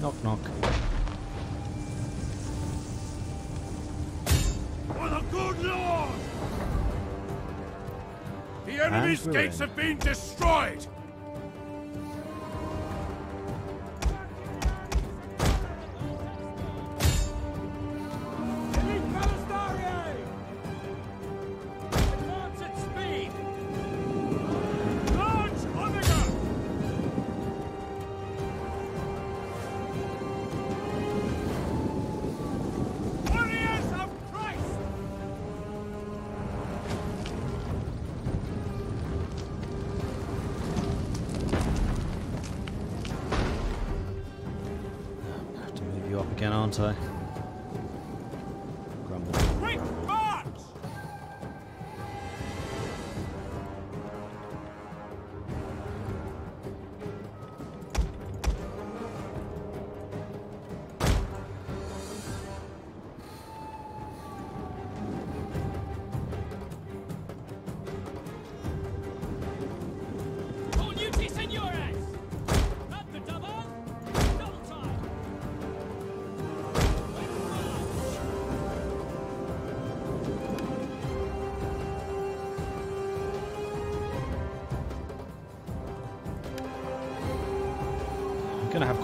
Knock knock. For the good Lord! The enemy's gates have been destroyed!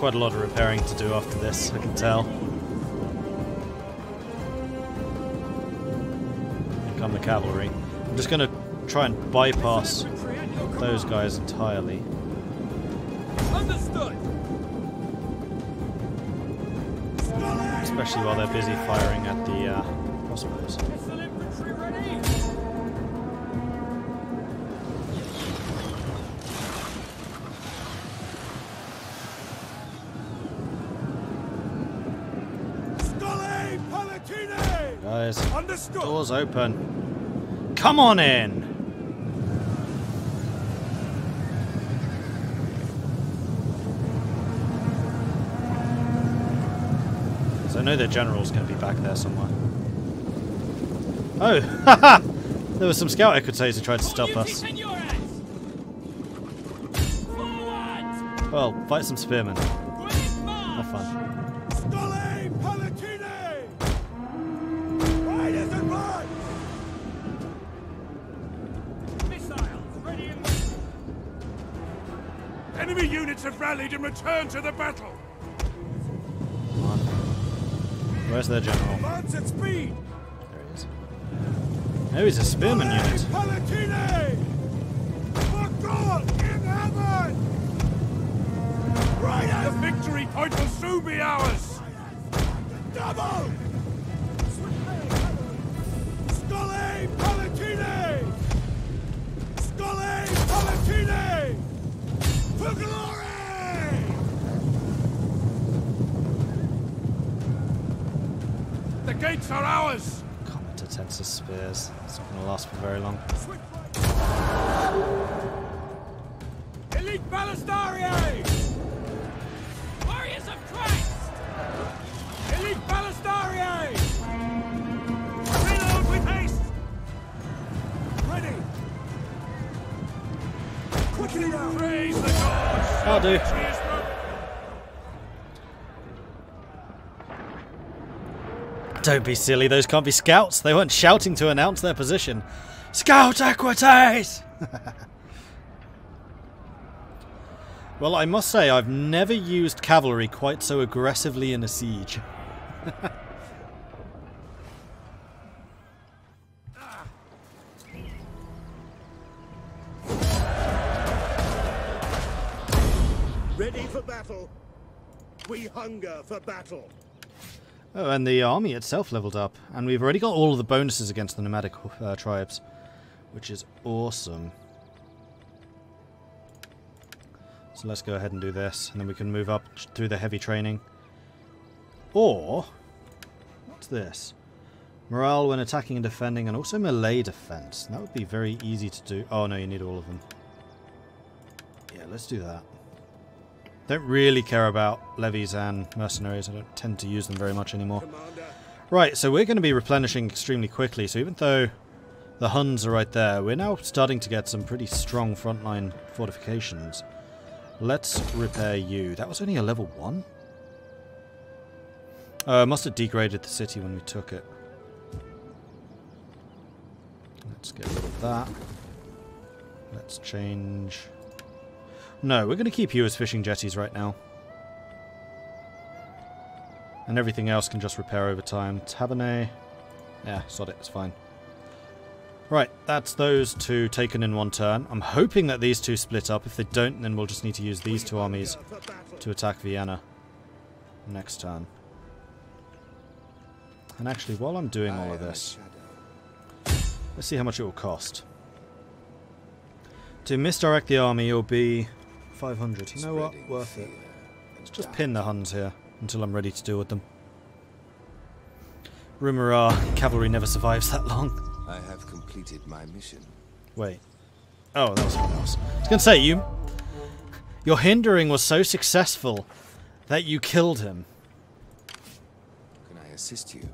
Quite a lot of repairing to do after this, I can tell. Here come the cavalry. I'm just gonna try and bypass Infantry at your those guys entirely. Understood! Especially while they're busy firing at the uh, crossbows. Doors open. Come on in! So I know their general's going to be back there somewhere. Oh, haha! There was some scout equites who tried to stop us. Well, fight some spearmen. Enemy units have rallied and returned to the battle! Where's their general? Advance at speed! There he is. Oh, he's a spearman unit. Palatine! For God in heaven! Riders! The victory point will soon be ours! Double! Scholae Palatinae! Scholae Palatinae! Glory! The gates are ours! Comet Texas spears. It's not going to last for very long. Elite Ballistarii! I'll do. Don't be silly, those can't be scouts. They weren't shouting to announce their position. Scout Equites! well, I must say, I've never used cavalry quite so aggressively in a siege. We hunger for battle. Oh, and the army itself leveled up. And we've already got all of the bonuses against the nomadic uh, tribes, which is awesome. So let's go ahead and do this, and then we can move up through the heavy training. Or, what's this? Morale when attacking and defending, and also melee defense. That would be very easy to do. Oh no, you need all of them. Yeah, let's do that. Don't really care about levies and mercenaries. I don't tend to use them very much anymore. Commander, Right, so we're going to be replenishing extremely quickly. So even though the Huns are right there, we're now starting to get some pretty strong frontline fortifications. Let's repair you. That was only a level 1? Uh, must have degraded the city when we took it. Let's get rid of that. Let's change... No, we're going to keep you as fishing jetties right now. And everything else can just repair over time. Tabernet. Yeah, sod it, it's fine. Right, that's those two taken in one turn. I'm hoping that these two split up. If they don't, then we'll just need to use these two armies to attack Vienna next turn. And actually, while I'm doing all of this, let's see how much it will cost. To misdirect the army, it'll be 500. You know what? Worth it. Let's just pin the Huns here until I'm ready to deal with them. Rumour are cavalry never survives that long. I have completed my mission. Wait. Oh, that was something else. I was going to say, you... Your hindering was so successful that you killed him. Can I assist you?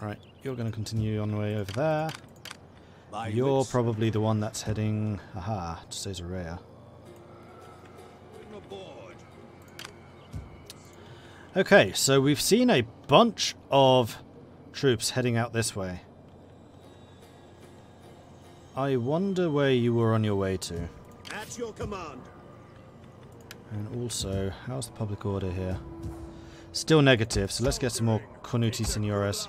Right, you're going to continue on the way over there. You're probably the one that's heading, aha, to Caesarea. Okay, so we've seen a bunch of troops heading out this way. I wonder where you were on your way to. At your command. And also, how's the public order here? Still negative, so let's get some more Cornuti Seniores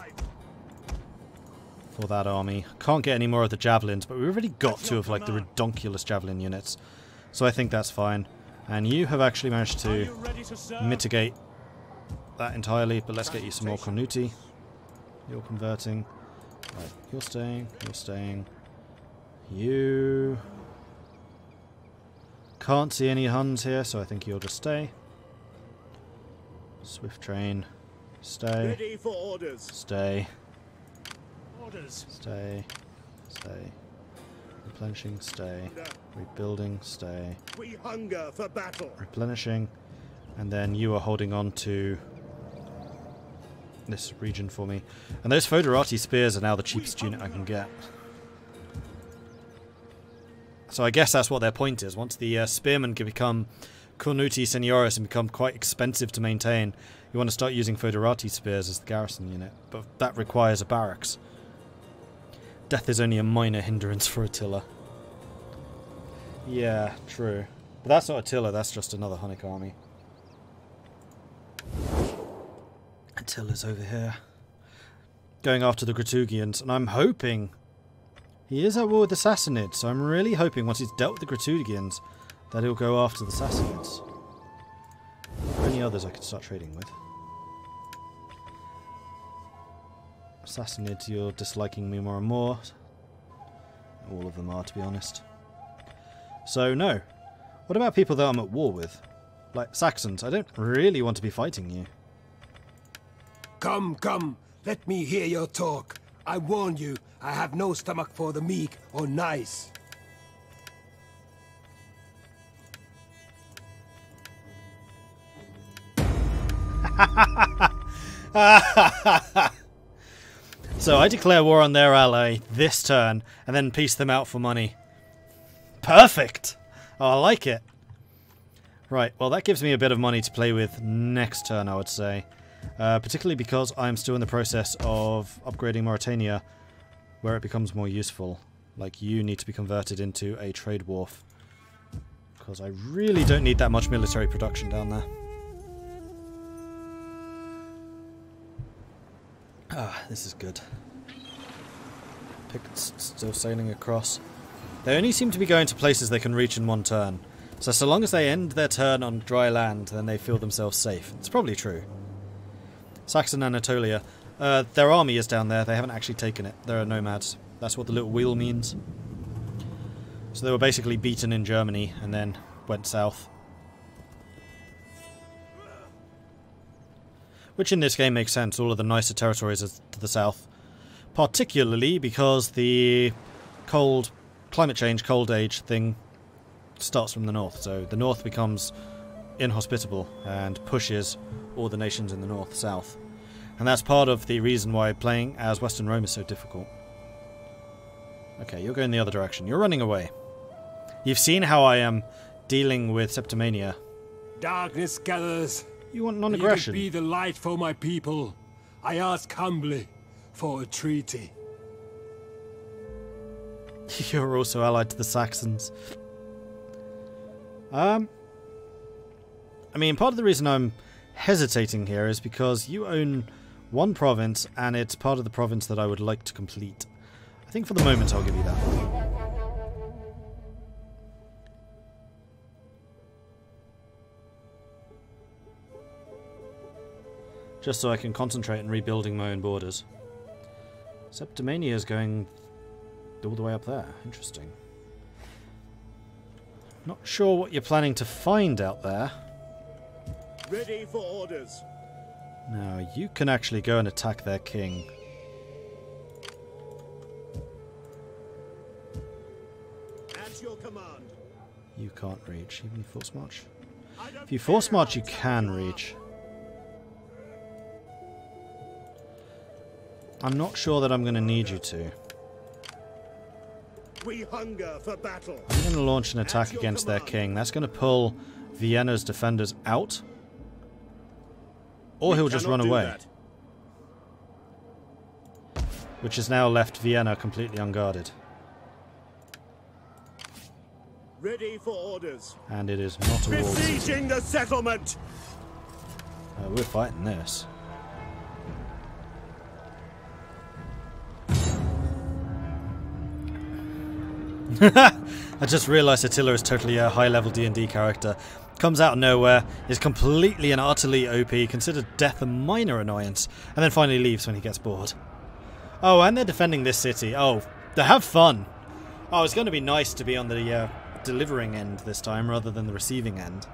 for that army. Can't get any more of the javelins, but we've already got two of like the redonkulous javelin units. So I think that's fine. And you have actually managed to to mitigate that entirely, but let's get you some more Cornuti. You're converting. Right, you're staying, you're staying. You... Can't see any Huns here, so I think you'll just stay. Swift train. Stay. Ready for orders. Stay. Orders. Stay. Stay. Replenishing, stay. Rebuilding, stay. We hunger for battle. replenishing, and then you are holding on to this region for me. And those Foederati spears are now the cheapest unit I can get. So I guess that's what their point is. Once the uh, spearmen can become Cornuti Seniores and become quite expensive to maintain, you want to start using Foederati spears as the garrison unit. But that requires a barracks. Death is only a minor hindrance for Attila. Yeah, true. But that's not Attila, that's just another Hunnic army. Attila's over here. Going after the Greuthungians, and I'm hoping... He is at war with the Sassanids, so I'm really hoping once he's dealt with the Greuthungians that he'll go after the Sassanids. Any others I could start trading with? Sassanids, you're disliking me more and more. All of them are, to be honest. So, no. What about people that I'm at war with? Like Saxons, I don't really want to be fighting you. Come, come, let me hear your talk. I warn you, I have no stomach for the meek or nice. So I declare war on their ally this turn, and then peace them out for money. Perfect! Oh, I like it. Right, well that gives me a bit of money to play with next turn, I would say. Uh, particularly because I'm still in the process of upgrading Mauritania, where it becomes more useful. Like, you need to be converted into a trade wharf. Because I really don't need that much military production down there. Ah, this is good. Pickets still sailing across. They only seem to be going to places they can reach in one turn. So, so long as they end their turn on dry land, then they feel themselves safe. It's probably true. Saxon Anatolia. Uh, their army is down there. They haven't actually taken it. There are nomads. That's what the little wheel means. So they were basically beaten in Germany and then went south. Which in this game makes sense. All of the nicer territories are to the south. Particularly because the cold climate change, cold age thing starts from the north. So the north becomes inhospitable and pushes all the nations in the north south. And that's part of the reason why playing as Western Rome is so difficult. Okay, you're going the other direction. You're running away. You've seen how I am dealing with Septimania. Darkness gathers. You want non-aggression? be the light for my people, I ask humbly for a treaty. You're also allied to the Saxons. Um, I mean, part of the reason I'm hesitating here is because you own one province, and it's part of the province that I would like to complete. I think for the moment I'll give you that. Just so I can concentrate on rebuilding my own borders. Septimania is going all the way up there. Interesting. Not sure what you're planning to find out there. Ready for orders. Now, you can actually go and attack their king. At your command. You can't reach, even if you force march. If you force march, you can reach. I'm not sure that I'm going to need you to. We hunger for battle. I'm going to launch an attack against their king. That's going to pull Vienna's defenders out. Or We he'll just run away. that. Which has now left Vienna completely unguarded. Ready for orders. And it is not a war. Besieging the settlement. Uh, we're fighting this. I just realised Attila is totally a high-level D&D character. Comes out of nowhere, is completely and utterly OP, considered death a minor annoyance, and then finally leaves when he gets bored. Oh, and they're defending this city. Oh, they have fun. Oh, it's going to be nice to be on the uh, delivering end this time rather than the receiving end.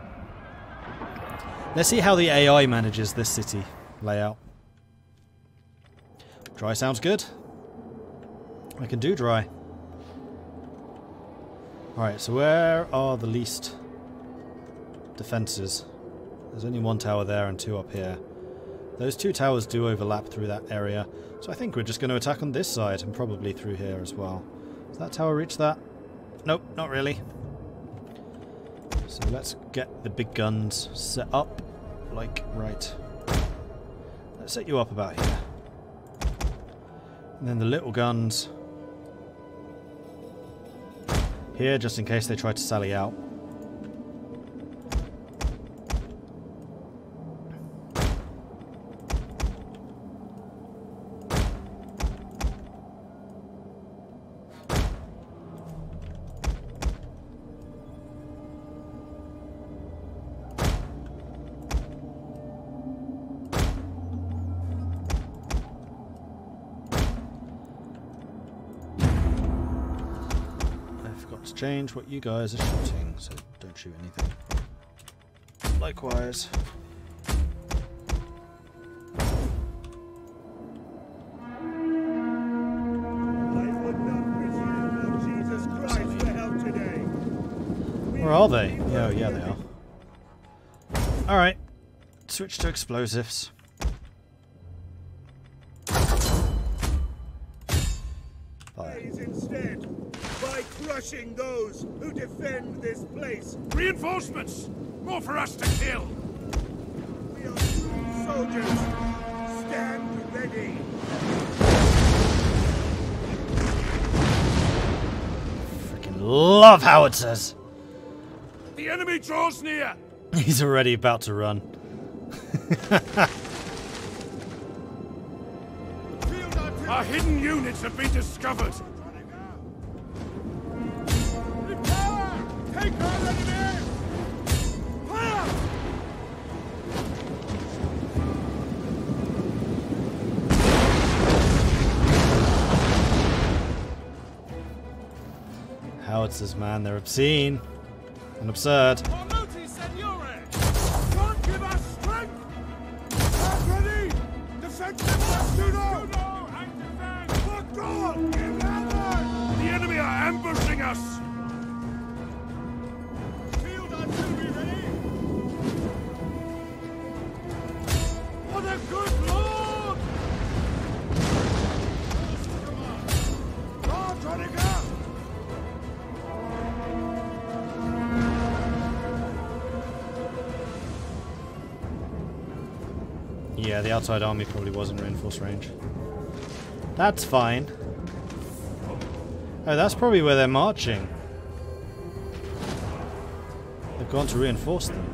Let's see how the AI manages this city layout. Dry sounds good. I can do dry. Alright, so where are the least defences? There's only one tower there and two up here. Those two towers do overlap through that area, so I think we're just going to attack on this side and probably through here as well. Does that tower reach that? Nope, not really. So let's get the big guns set up, like right. Let's set you up about here. And then the little guns here, just in case they try to sally out. To change what you guys are shooting, so don't shoot anything. Likewise. Where are they? Oh, yeah, they are. Alright. Switch to explosives. Reinforcements! More for us to kill! We are soldiers. Stand ready. Freaking love howitzers! The enemy draws near! He's already about to run. Our hidden units have been discovered! Take our enemy! Howitzers, man, they're obscene and absurd. Yeah, the outside army probably was in reinforced range. That's fine. Oh, that's probably where they're marching. They've gone to reinforce them.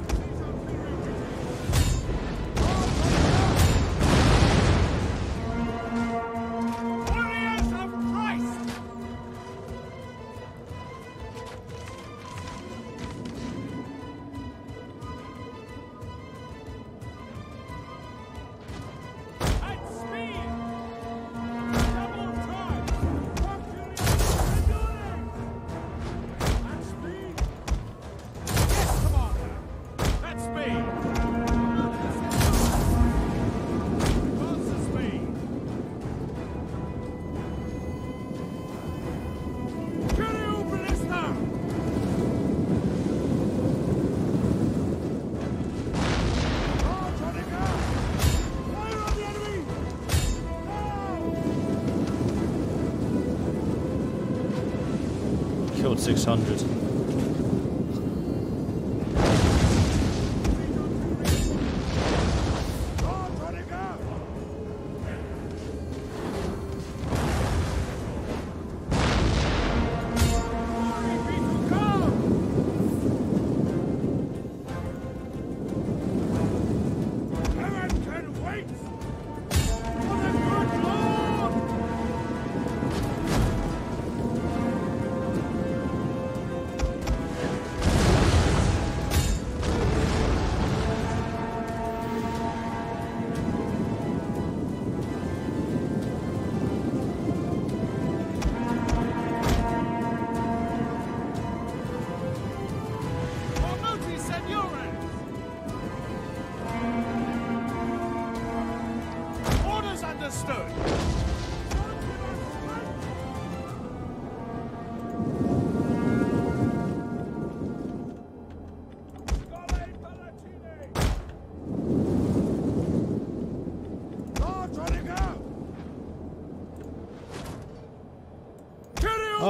600.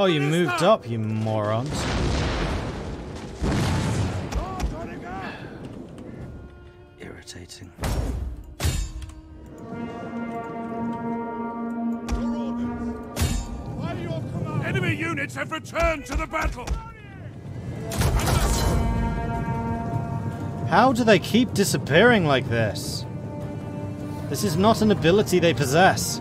You moved up, you morons. Charge on the gun! Irritating. Your orders. By your command. Enemy units have returned to the battle. How do they keep disappearing like this? This is not an ability they possess.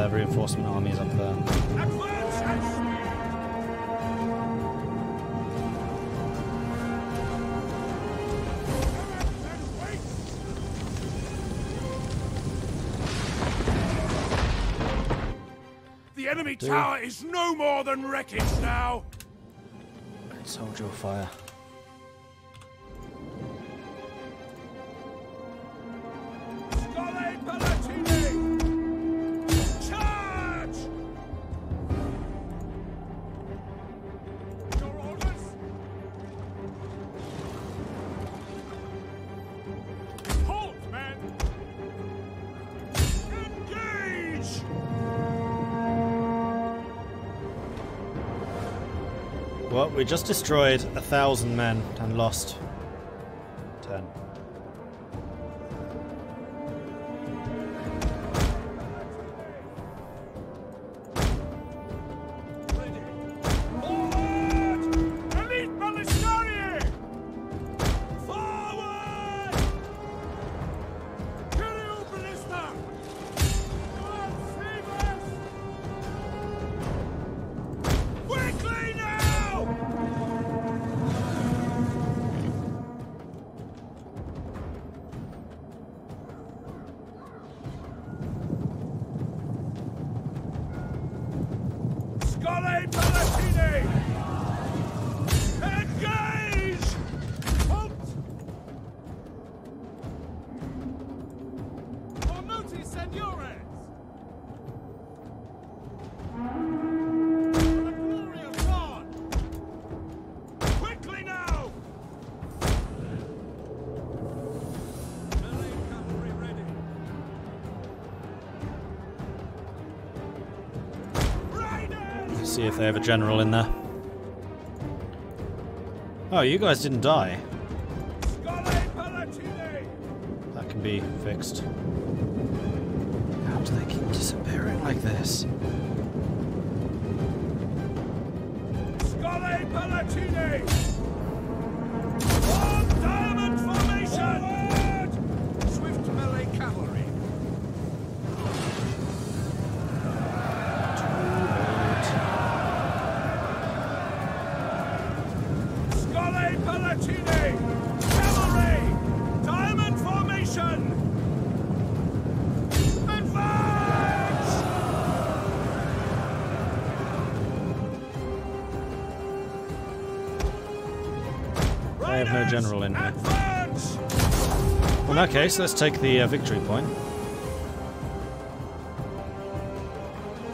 Yeah, their reinforcement army is up there. Advance at speed. Heaven can wait. The enemy tower is no more than wreckage now. Hold your fire. Well, we just destroyed a thousand men and lost see if they have a general in there. Oh, you guys didn't die. That can be fixed. How do they keep disappearing like this? Scholae Palatinae! Have no general in here. Well, in that case, let's take the uh, victory point.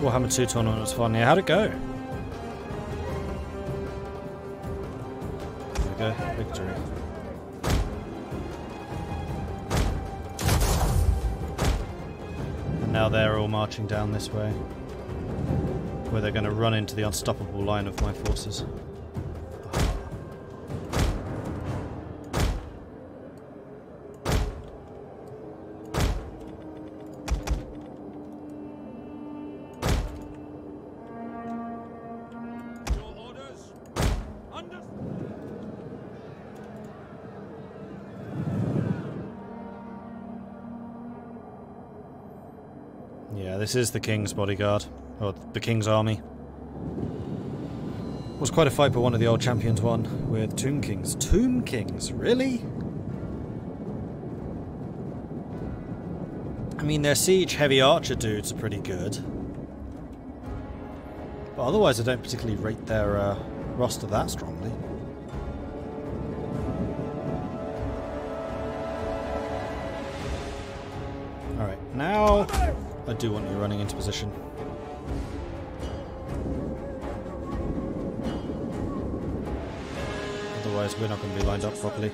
Warhammer 2 tournament was fun. Yeah, how'd it go? There we go, victory. And now they're all marching down this way. Where they're going to run into the unstoppable line of my forces. Yeah, this is the King's bodyguard. Or the King's army. It Was quite a fight, but one of the old champions won with Tomb Kings. Tomb Kings? Really? I mean, their siege heavy archer dudes are pretty good. But otherwise, I don't particularly rate their uh, roster that strongly. Alright, now I do want you running into position. Otherwise, we're not going to be lined up properly.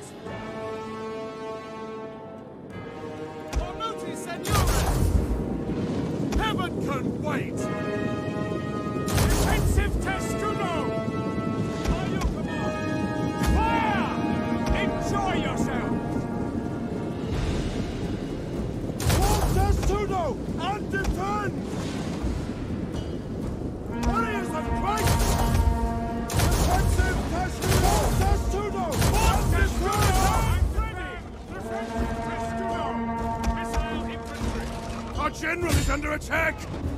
Attack!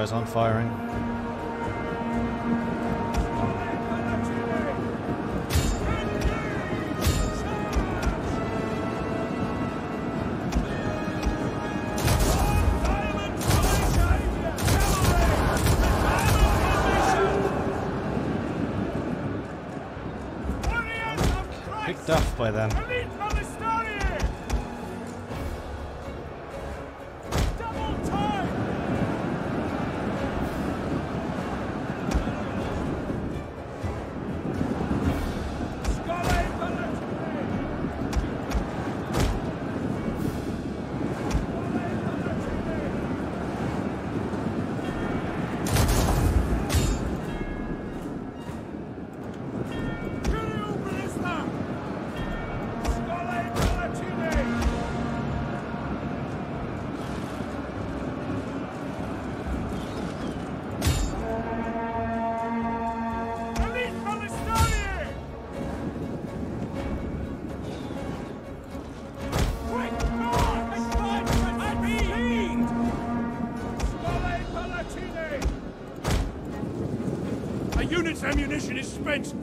Guys aren't firing.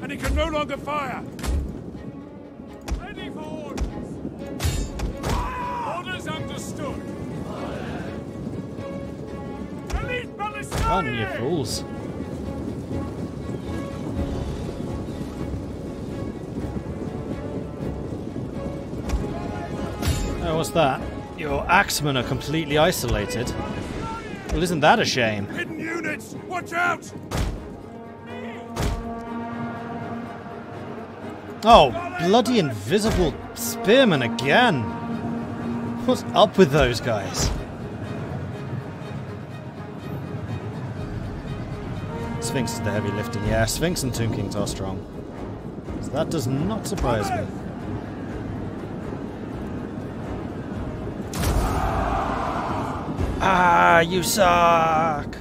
And it can no longer fire. Ready for orders. Orders understood. Elite Palestinian! Run, you fools. Oh, what's that? Your axemen are completely isolated. Well, isn't that a shame? Hidden units! Watch out! Oh, bloody invisible spearmen again! What's up with those guys? Sphinx is the heavy lifting. Yeah, Sphinx and Tomb Kings are strong. So that does not surprise me. Ah, you suck!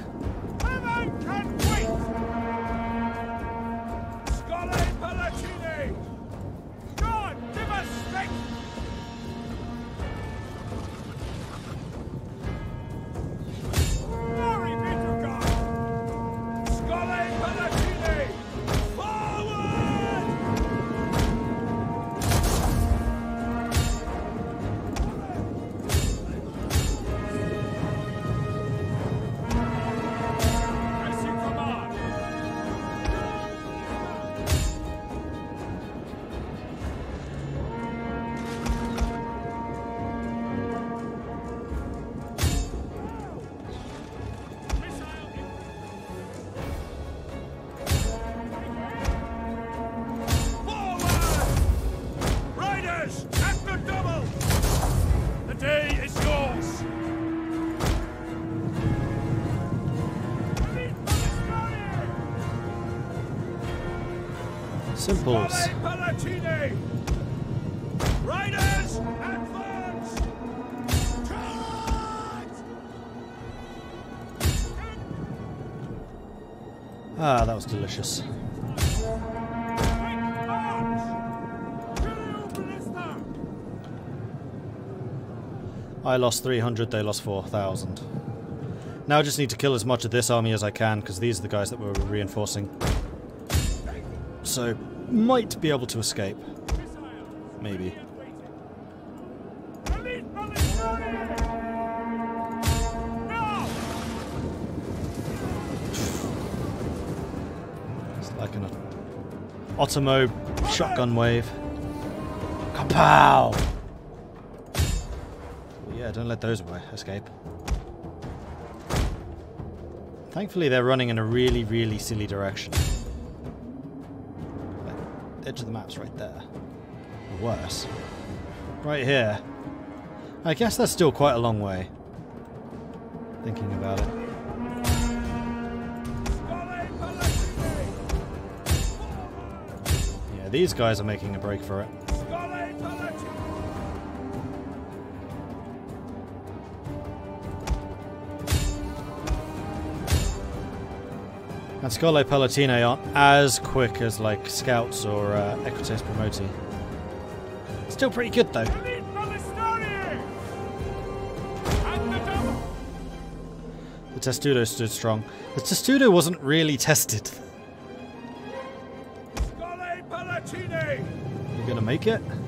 Simples. Riders! Ah, that was delicious. Quick march! Kyriou Balista! I lost 300, they lost 4,000. Now I just need to kill as much of this army as I can, because these are the guys that we're reinforcing. So, might be able to escape. Maybe. It's like an Ottomo shotgun wave. Kapow! Yeah, don't let those escape. Thankfully, they're running in a really, really silly direction. Edge of the map's right there. Or worse. Right here. I guess that's still quite a long way. Thinking about it. Yeah, these guys are making a break for it. And Scholae Palatinae aren't as quick as like Scouts or uh, Equites Promoti. Still pretty good though. Elite Palestinian! At the Testudo stood strong. The Testudo wasn't really tested. You gonna make it? Yeah, you are.